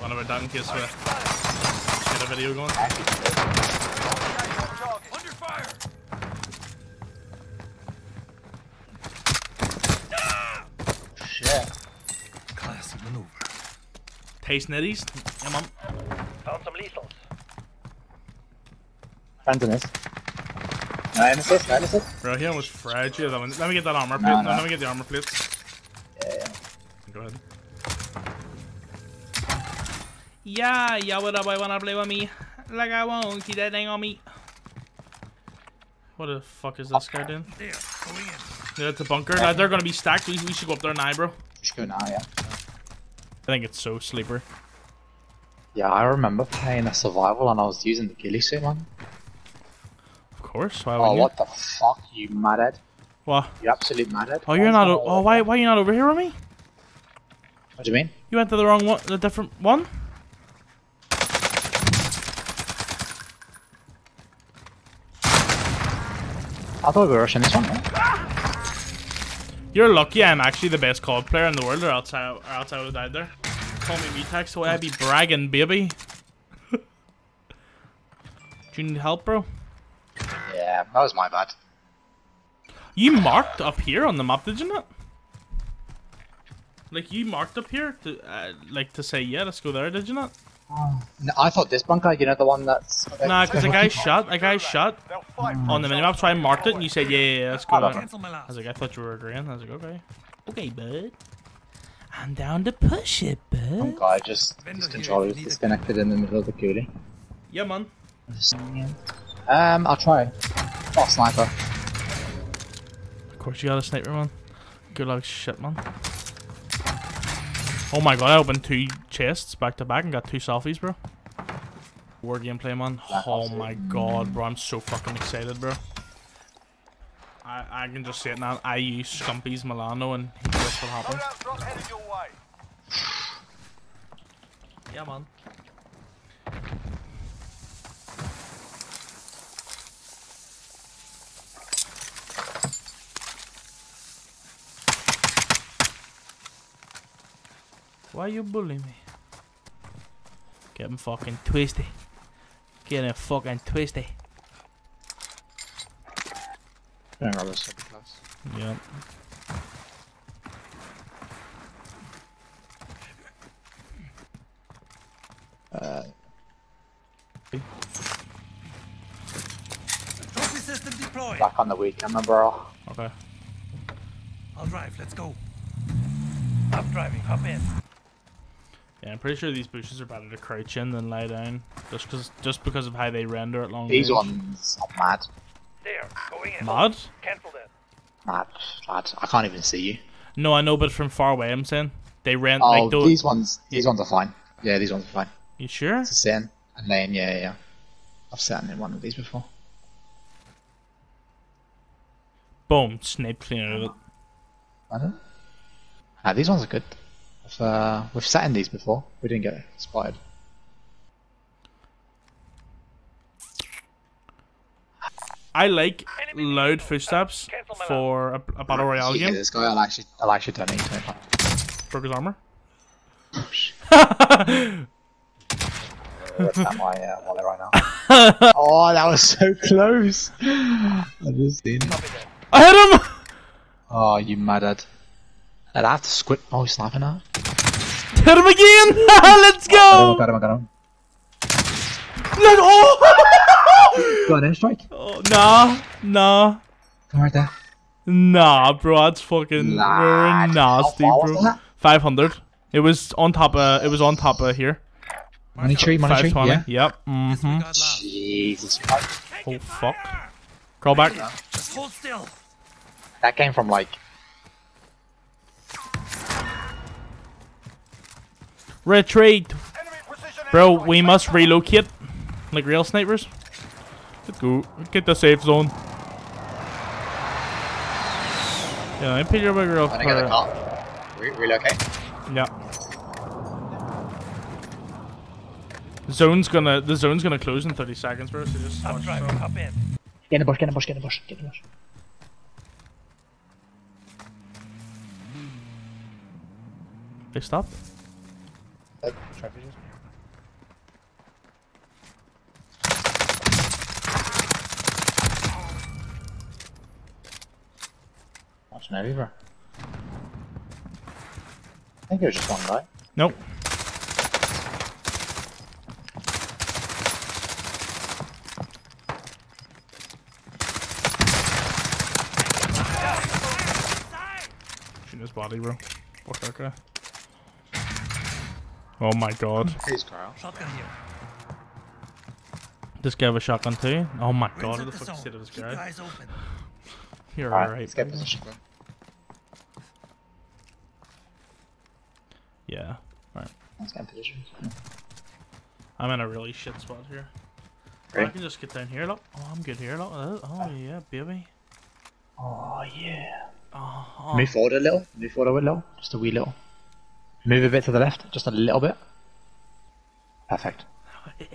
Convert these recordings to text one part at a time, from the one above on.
talking about that in case we get a video going. Under fire! Shit. Classic maneuver. Taste nitties. Yeah, man. Found some lethals. This. No assist, no assist. Bro, he almost fried you. Let me, get that armor plate. No, no. let me get the armor plates. Yeah, yeah. Go ahead. Yeah, yeah, what up? I wanna play with me? Like I won't keep that thing on me. What the fuck is this guy doing? There, going in. Yeah, it's a bunker. Uh, they're gonna be stacked. We, we should go up there now, bro. We should go now, yeah. I think it's so sleeper. Yeah, I remember playing a survival and I was using the ghillie suit, man. Of course. Why Oh, wouldn't you? what the fuck, you madhead? What? You absolute madhead. Oh, you're not. o- Oh, why? Why are you not over here with me? What do you mean? You went to the wrong one. The different one. I thought we were rushing this one. right? You're lucky. I'm actually the best COD player in the world, or else I, or else I would have died there. Call me Metex, so I'd be bragging, baby. Do you need help, bro? Yeah, that was my bad. You marked up here on the map, did you not? Like you marked up here to uh, like to say yeah, let's go there, did you not? No, I thought this bunker, you know, the one that's. Nah, because a guy shot, the guy shot They'll on the minimap, so I marked it, and you said yeah, yeah, yeah let's go Oh, there. okay. Cancel my I was like, I thought you were agreeing. I was like, okay, okay, bud. I'm down to push it, Some bud. guy just. Vendor His controller is disconnected in the middle of the ghillie. Yeah, man. Um, I'll try. Oh, sniper. Of course, you got a sniper, man. Good luck, shit, man. Oh my god, I opened two chests back to back and got two selfies, bro. War gameplay, man. Oh my god, bro. I'm so fucking excited, bro. I, I can just say it now. I use Scumpy's Milano and guess what happened. Loadout drop headed your way. Yeah, man. Why you bullying me? Get him fucking twisty. Get him fucking twisty. Don't rubber super close. Yep. Uh, Trophy system deployed. back on the weekend, bro. Okay. I'll drive. Let's go. I'm driving. Hop in. Yeah, I'm pretty sure these bushes are better to crouch in than lie down. Just because, just because of how they render at long These range. ones are mad. There, going in. Mad? Cancel that. Mad. Mad. I can't even see you. No, I know, but from far away, I'm saying they rent Oh, like those. these ones. These ones are fine. Yeah, these ones are fine. You sure? It's a sin. And lane, yeah, yeah, yeah. I've sat in one of these before. Boom, snipe clean out of it. I don't. Ah, these ones are good. I've, uh, we've sat in these before. We didn't get spotted. I like loud footsteps for a, a battle royale Yeah, game. this guy, I'll actually, I'll actually donate to him. Broke his armor. What's at my uh, wallet right now? oh, that was so close. I just seen it. Copy. I hit him. Oh, you madad. I'd have to squid. Oh, he's sniping now. Hit him again. Let's go! Got him, go. I got him, I got him. Let oh. Got an airstrike. oh. Nah, nah, Come right there. nah, bro. That's fucking Nah, very nasty, bro. Five hundred. It was on top of. It was on top of here. Money tree, money tree. Yeah. Yep. Mm-hmm. Jesus Christ. Oh fuck. Crawl back. Just hold still. That came from like. Retreat. Bro, we must relocate. Like real snipers. Let's go. Get the safe zone. Yeah, I'm Peter Bugger off. I think I got the car. Re- relocate. Yeah. Zone's gonna the zone's gonna close in 30 seconds, bro. So just I'm watch driving. zone. Hop in. Get in the bush, get in the bush, get in the bush, get in the bush. They stopped. Dead trophies. Watching heavy, bro. I think it was just one guy. Nope. Shooting his body, bro. Fuck that guy. Oh my god. Who's Carl? Shotgun here. This guy have a shotgun too? Oh my Rings god, at who the the fuck zone. said it was Keep guy? eyes open. You're Alright, alright. let's get position, bro. Yeah. Alright. Let's get position. I'm in a really shit spot here. I can just get down here, look. Oh, I'm good here, look. Uh, Oh, yeah, baby. Oh, yeah. Oh, oh. Move forward a little. Move forward a little. Just a wee little. Move a bit to the left. Just a little bit. Perfect. There's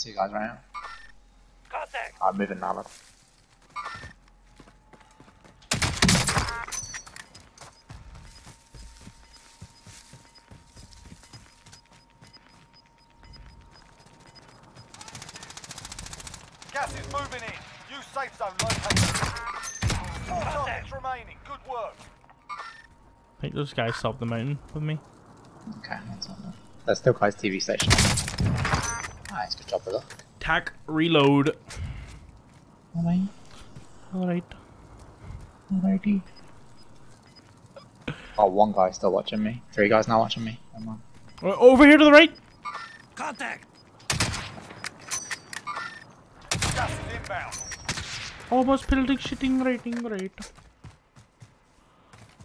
two guys right now. Contact. I'm moving now, look. Gas is moving in. New safe zone located. Four targets remaining. Good work. I think those guys up the mountain with me. Okay, that's not bad. There's still guys TV station. Nice, good job, brother. Tack, reload. Alright, Alright. alrighty. Oh, one guy still watching me. Three guys now watching me. Come on. Uh, Over here to the right. Contact. Gas is inbound. Almost building shitting rating right.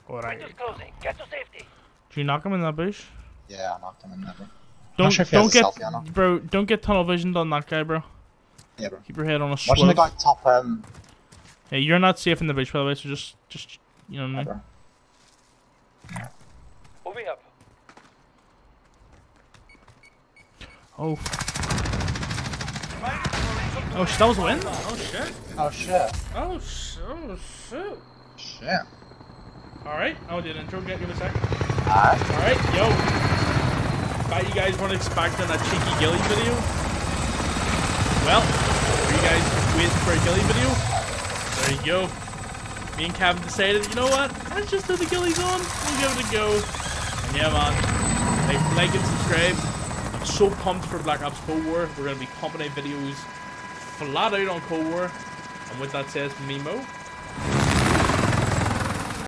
Alright. closing. Get to safety. Did you knock him in that bush? Yeah, I knocked him in there, bro. Don't sure if he has don't get selfie or not. bro. Don't get tunnel visioned on that guy, bro. Yeah, bro. Keep your head on a Watching swivel. the guy top, um, Hey, you're not safe in the bush, by the way. So just just you know what I mean. bro. Moving up. Oh, Made it through. oh, shit, that was a win. Oh shit. Oh, shit. Oh sh- oh shit. Shit. All right. Oh, did intro get give a sec. Alright. All right, yo. Thought you guys weren't expecting a cheeky ghillie video. Well, were you guys waiting for a ghillie video? There you go. Me and Kevin decided, you know what? Let's just do the ghillies on. We'll give it a go. And yeah, man. Like, like and subscribe. I'm so pumped for Black Ops Cold War. We're gonna be pumping out videos flat out on Cold War. And with that said, from me, Mo.